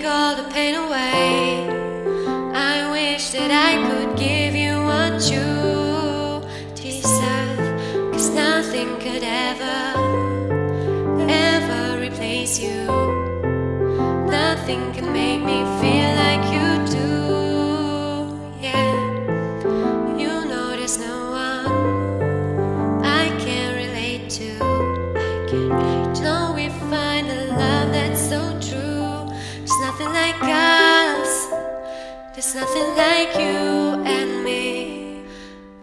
take all the pain away? I wish that I could give you what you deserve. Cause nothing could ever, ever replace you. Nothing can make me feel like you do. Yeah, you know there's no one I can relate to. I can relate to. There's nothing like you and me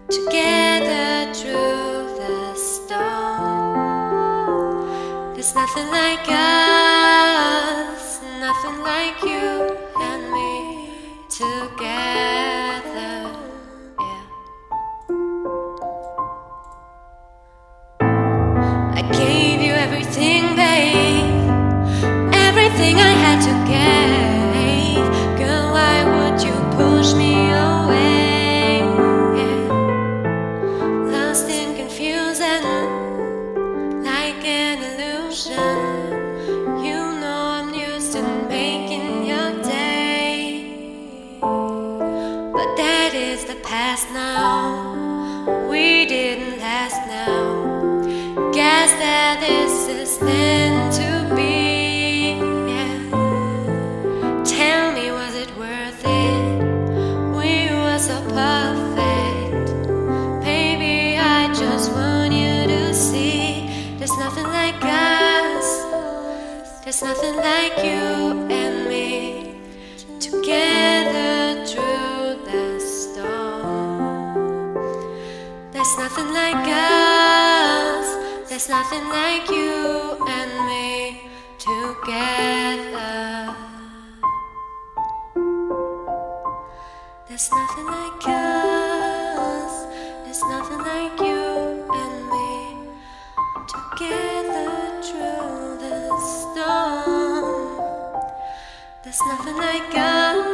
together through the storm. There's nothing like us, nothing like you like an illusion. You know I'm used to making your day. But that is the past now. We didn't last now. Guess that this is meant to be. There's nothing like you and me together through the storm. There's nothing like us. There's nothing like you and me together. There's nothing like us. There's nothing like us.